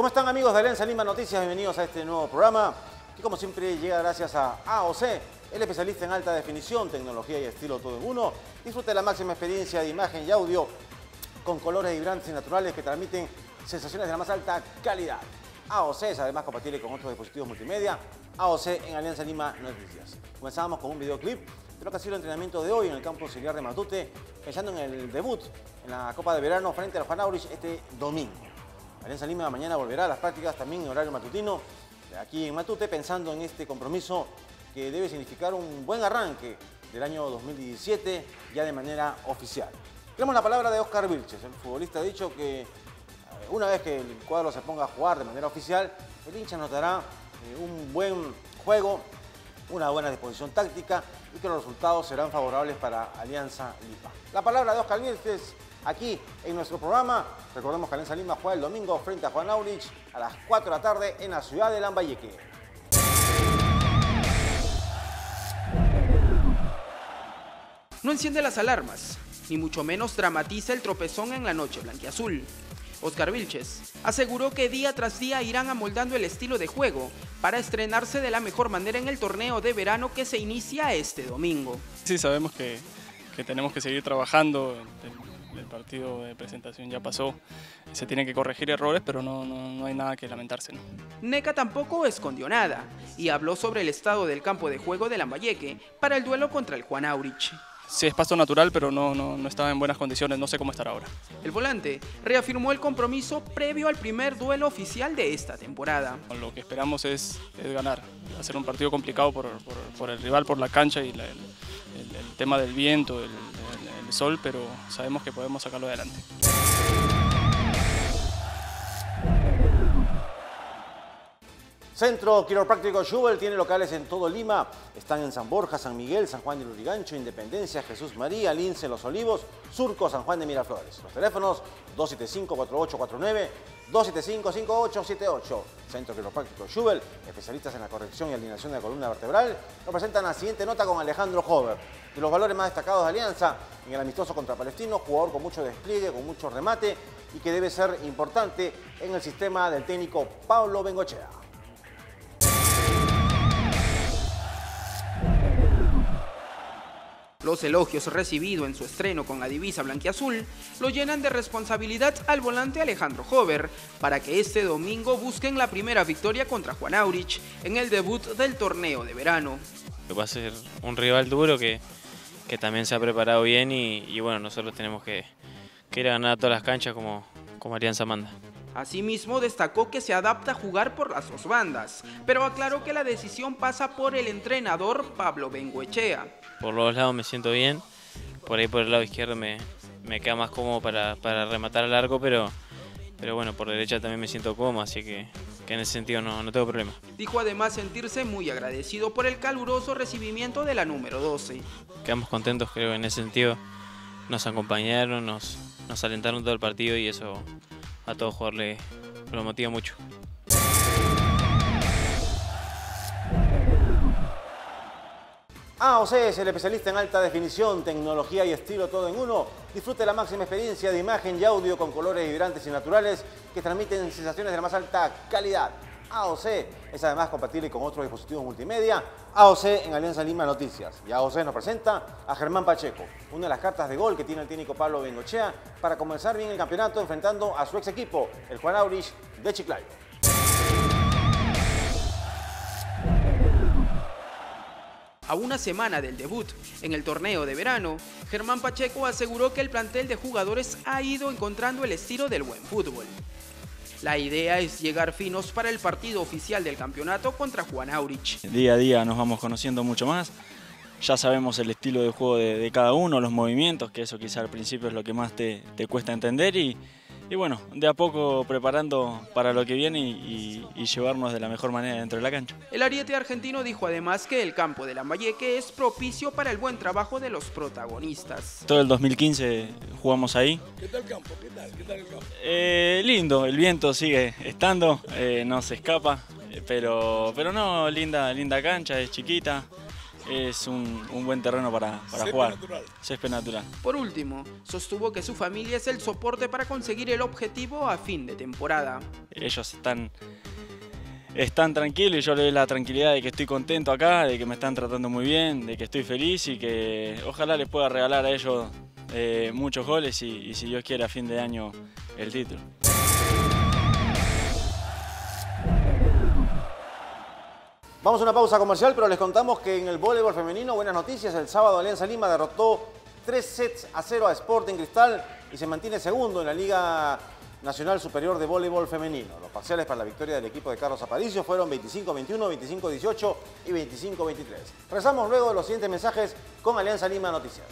¿Cómo están amigos de Alianza Lima Noticias? Bienvenidos a este nuevo programa que como siempre llega gracias a AOC, el especialista en alta definición, tecnología y estilo todo en uno. Disfrute la máxima experiencia de imagen y audio con colores vibrantes y naturales que transmiten sensaciones de la más alta calidad. AOC es además compatible con otros dispositivos multimedia. AOC en Alianza Lima Noticias. Comenzamos con un videoclip de lo que ha sido el entrenamiento de hoy en el campo auxiliar de Matute, pensando en el debut en la Copa de Verano frente al Juan Aurich este domingo. Alianza Lima mañana volverá a las prácticas también en horario matutino, aquí en Matute, pensando en este compromiso que debe significar un buen arranque del año 2017 ya de manera oficial. Tenemos la palabra de Oscar Vilches, el futbolista ha dicho que eh, una vez que el cuadro se ponga a jugar de manera oficial, el hincha notará eh, un buen juego, una buena disposición táctica y que los resultados serán favorables para Alianza Lima. La palabra de Oscar Vilches aquí en nuestro programa. Recordemos que Alianza Lima juega el domingo frente a Juan Aurich a las 4 de la tarde en la ciudad de Lambayeque. No enciende las alarmas, ni mucho menos dramatiza el tropezón en la noche blanquiazul. Oscar Vilches aseguró que día tras día irán amoldando el estilo de juego para estrenarse de la mejor manera en el torneo de verano que se inicia este domingo. Sí, sabemos que, que tenemos que seguir trabajando el partido de presentación ya pasó. Se tienen que corregir errores, pero no, no, hay nada que lamentarse. ¿no? Neca tampoco escondió nada y habló sobre el estado del campo de juego de Lambayeque para el duelo contra el Juan Aurich. Sí, es pasto natural, pero no, no, no, estaba en buenas condiciones, no sé cómo estará ahora. El volante reafirmó el compromiso previo al primer duelo oficial de esta temporada. Lo que esperamos es, es ganar, hacer un partido complicado por, por, por, el rival, por la cancha y el, el, tema del viento, el, sol, pero sabemos que podemos sacarlo adelante. Centro Quiropráctico Schubel tiene locales en todo Lima. Están en San Borja, San Miguel, San Juan de Lurigancho, Independencia, Jesús María, Lince, Los Olivos, Surco, San Juan de Miraflores. Los teléfonos 275-4849, 275-5878. Centro Quiropráctico Schubel, especialistas en la corrección y alineación de la columna vertebral, nos presentan la siguiente nota con Alejandro Hover. De los valores más destacados de Alianza en el amistoso contra Palestino, jugador con mucho despliegue, con mucho remate y que debe ser importante en el sistema del técnico Pablo Bengochea. Los elogios recibidos en su estreno con la divisa blanquiazul lo llenan de responsabilidad al volante Alejandro Hover para que este domingo busquen la primera victoria contra Juan Aurich en el debut del torneo de verano. Va a ser un rival duro que, que también se ha preparado bien y, bueno, nosotros tenemos que, que, ir a ganar a todas las canchas como, como Alianza manda. Asimismo, destacó que se adapta a jugar por las dos bandas, pero aclaró que la decisión pasa por el entrenador Pablo Benguechea. Por los lados me siento bien, por ahí por el lado izquierdo me, me queda más cómodo para, para rematar al arco, pero, pero bueno, por derecha también me siento cómodo, así que, que en ese sentido no, no tengo problema. Dijo además sentirse muy agradecido por el caluroso recibimiento de la número 12. Quedamos contentos, creo, en ese sentido. Nos acompañaron, nos, nos alentaron todo el partido y eso a todo jugador le, lo motiva mucho. AOC es el especialista en alta definición, tecnología y estilo todo en uno. Disfrute la máxima experiencia de imagen y audio con colores vibrantes y naturales que transmiten sensaciones de la más alta calidad. AOC es además compatible con otros dispositivos multimedia. AOC en Alianza Lima Noticias. Y AOC nos presenta a Germán Pacheco, una de las cartas de gol que tiene el técnico Pablo Bengochea para comenzar bien el campeonato enfrentando a su ex equipo, el Juan Aurich de Chiclayo. A una semana del debut en el torneo de verano, Germán Pacheco aseguró que el plantel de jugadores ha ido encontrando el estilo del buen fútbol. La idea es llegar finos para el partido oficial del campeonato contra Juan Aurich. Día a día nos vamos conociendo mucho más. Ya sabemos el estilo de juego de, cada uno, los movimientos, que eso quizá al principio es lo que más te, te cuesta entender y, y bueno, de a poco preparando para lo que viene y, llevarnos de la mejor manera dentro de la cancha. El ariete argentino dijo además que el campo de Lambayeque es propicio para el buen trabajo de los protagonistas. Todo el 2015 jugamos ahí. ¿Qué tal el campo? ¿Qué tal, ¿Qué tal el campo? Eh, lindo, el viento sigue estando, eh, no se escapa, pero, pero no, linda, linda cancha, es chiquita. Es un, buen terreno para, para jugar. Natural. Césped natural. Por último, sostuvo que su familia es el soporte para conseguir el objetivo a fin de temporada. Ellos están, están tranquilos y yo les doy la tranquilidad de que estoy contento acá, de que me están tratando muy bien, de que estoy feliz y que ojalá les pueda regalar a ellos eh, muchos goles y, y si Dios quiere a fin de año el título. Vamos a una pausa comercial, pero les contamos que en el voleibol femenino, buenas noticias, el sábado Alianza Lima derrotó tres sets a cero a Sporting Cristal y se mantiene segundo en la Liga Nacional Superior de Voleibol Femenino. Los parciales para la victoria del equipo de Carlos Aparicio fueron 25-21, 25-18 y 25-23. Rezamos luego los siguientes mensajes con Alianza Lima Noticias.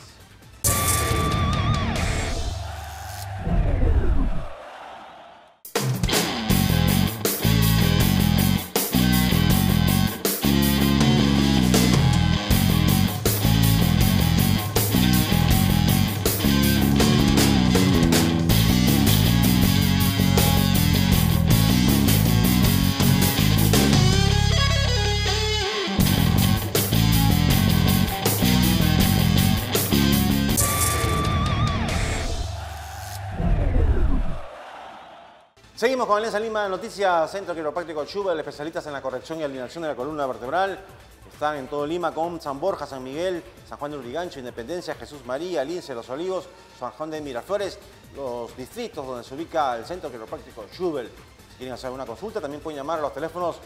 Con Alianza Lima Noticias, Centro Quiropráctico Schubert, especialistas en la corrección y alineación de la columna vertebral. Están en todo Lima con San Borja, San Miguel, San Juan de Urigancho, Independencia, Jesús María, Lince, Los Olivos, San Juan de Miraflores, los distritos donde se ubica el Centro Quiropráctico Schubert. Si quieren hacer una consulta, también pueden llamar a los teléfonos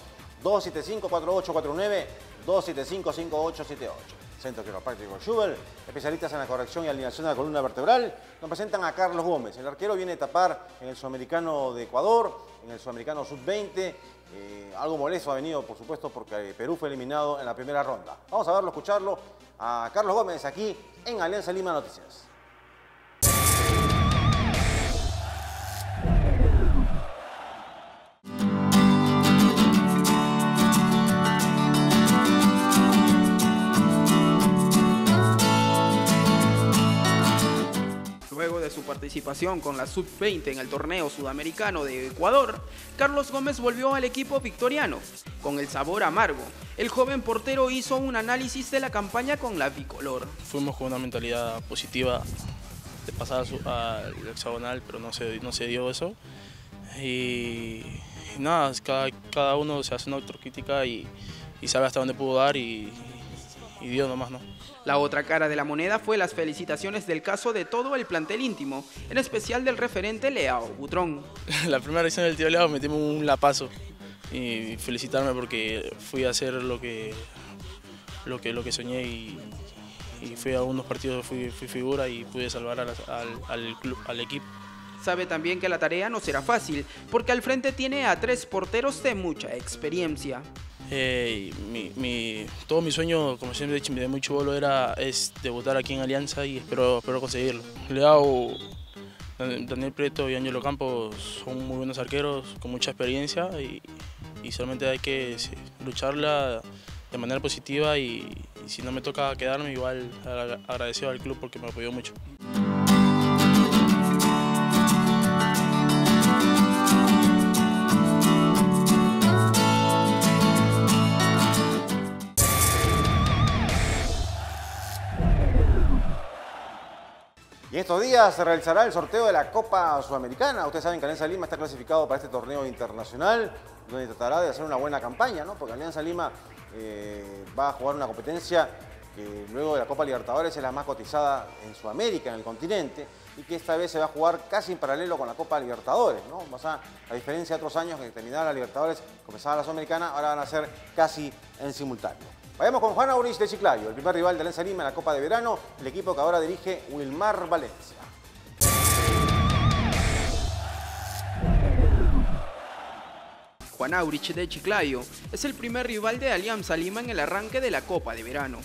275-4849, 275-5878. Centro Quiropráctico Schubel, especialistas en la corrección y alineación de la columna vertebral. Nos presentan a Carlos Gómez. El arquero viene a tapar en el Sudamericano de Ecuador, en el Sudamericano Sub-20. Eh, algo molesto ha venido, por supuesto, porque Perú fue eliminado en la primera ronda. Vamos a verlo, escucharlo a Carlos Gómez aquí en Alianza Lima Noticias. Participación con la Sub-20 en el torneo sudamericano de Ecuador, Carlos Gómez volvió al equipo victoriano, con el sabor amargo. El joven portero hizo un análisis de la campaña con la bicolor. Fuimos con una mentalidad positiva de pasar al hexagonal, pero no se, no se dio eso. Y, nada, cada, cada, uno se hace una autocrítica y, y sabe hasta dónde pudo dar y, y dio nomás, ¿no? La otra cara de la moneda fue las felicitaciones del caso de todo el plantel íntimo, en especial del referente Leao Butrón. La primera edición del tío Leao metimos un lapazo y felicitarme porque fui a hacer lo que, lo que, lo que soñé y, fui a unos partidos, fui, figura y pude salvar al, al, club, al equipo. Sabe también que la tarea no será fácil, porque al frente tiene a tres porteros de mucha experiencia. Eh, mi, todo mi sueño, como siempre he dicho, de muy chivolo era es debutar aquí en Alianza y espero, espero conseguirlo. Leao, Daniel Prieto y Ángelo Campos son muy buenos arqueros con mucha experiencia y, solamente hay que lucharla de manera positiva y, y si no me toca quedarme igual agradecido al club porque me apoyó mucho. Y estos días se realizará el sorteo de la Copa Sudamericana. Ustedes saben que Alianza Lima está clasificado para este torneo internacional, donde tratará de hacer una buena campaña, ¿no? Porque Alianza Lima eh, va a jugar una competencia que luego de la Copa Libertadores es la más cotizada en Sudamérica, en el continente, y que esta vez se va a jugar casi en paralelo con la Copa Libertadores, ¿no? a, a diferencia de otros años que terminaba la Libertadores, comenzaba la Sudamericana, ahora van a ser casi en simultáneo. Vayamos con Juan Aurich de Chiclayo, el primer rival de Alianza Lima en la Copa de Verano, el equipo que ahora dirige Wilmar Valencia. Juan Aurich de Chiclayo es el primer rival de Alianza Lima en el arranque de la Copa de Verano.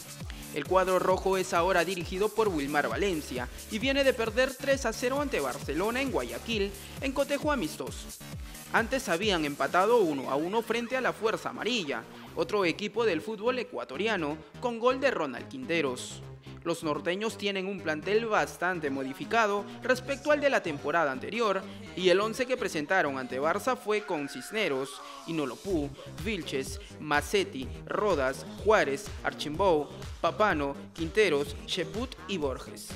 El cuadro rojo es ahora dirigido por Wilmar Valencia y viene de perder 3 a 0 ante Barcelona en Guayaquil en cotejo amistoso. Antes habían empatado 1 a 1 frente a la Fuerza Amarilla, otro equipo del fútbol ecuatoriano, con gol de Ronald Quinteros. Los norteños tienen un plantel bastante modificado respecto al de la temporada anterior y el 11 que presentaron ante Barça fue con Cisneros, Inolopú, Vilches, Macetti, Rodas, Juárez, Archimbou, Papano, Quinteros, Sheput y Borges.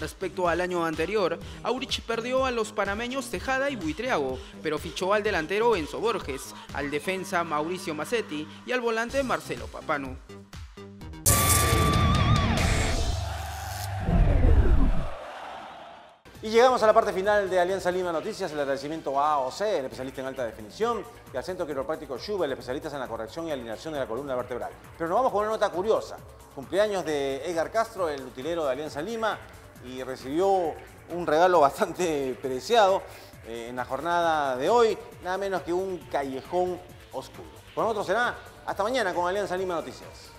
Respecto al año anterior, Aurich perdió a los panameños Tejada y Buitriago, pero fichó al delantero Enzo Borges, al defensa Mauricio Macetti y al volante Marcelo Papano. Y llegamos a la parte final de Alianza Lima Noticias, el agradecimiento a AOC, el especialista en alta definición, y al Centro Quiropráctico Schubel, especialistas en la corrección y alineación de la columna vertebral. Pero nos vamos con una nota curiosa. Cumpleaños de Edgar Castro, el utilero de Alianza Lima, y recibió un regalo bastante preciado eh, en la jornada de hoy, nada menos que un callejón oscuro. Con nosotros será hasta mañana con Alianza Lima Noticias.